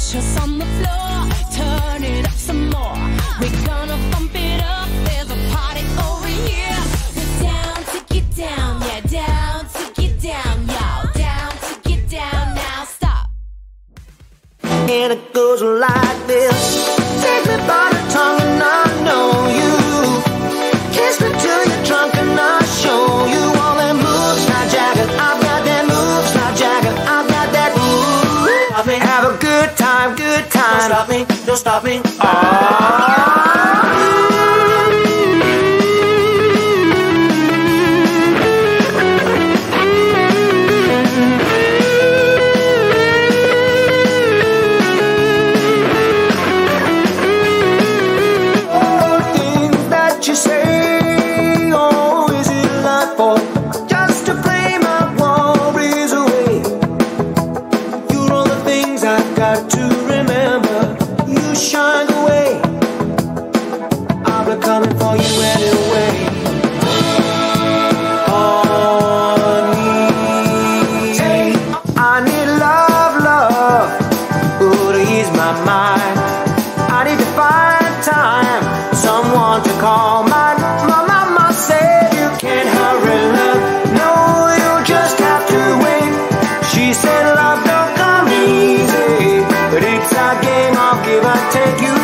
floor. Turn it up some more. We're gonna bump it up. There's a party over here. We're down to get down, yeah, down to get down, y'all. Down to get down now. Stop. And it goes like this Take me by Have a good time, good time. Don't stop me, don't stop me. Things got to remember you shine the way. I'll be coming for you anyway. my mind. I need to find time, someone to call. take you